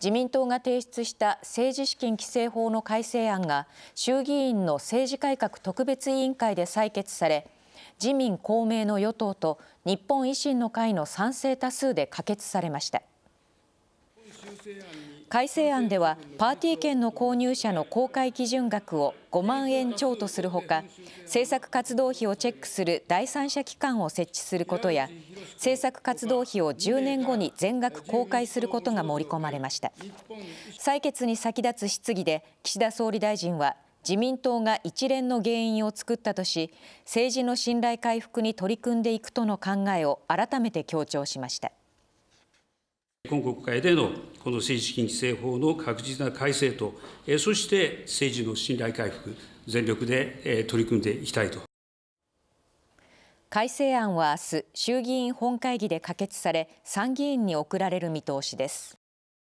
自民党が提出した政治資金規正法の改正案が衆議院の政治改革特別委員会で採決され自民公明の与党と日本維新の会の賛成多数で可決されました。改正案ではパーティー券の購入者の公開基準額を5万円超とするほか政策活動費をチェックする第三者機関を設置することや政策活動費を10年後に全額公開することが盛り込まれました採決に先立つ質疑で岸田総理大臣は自民党が一連の原因を作ったとし政治の信頼回復に取り組んでいくとの考えを改めて強調しました。今国会でのこの政治資金規正法の確実な改正と、そして政治の信頼回復、全力で取り組んでいきたいと。改正案は明日、衆議院本会議で可決され、参議院に送られる見通しです。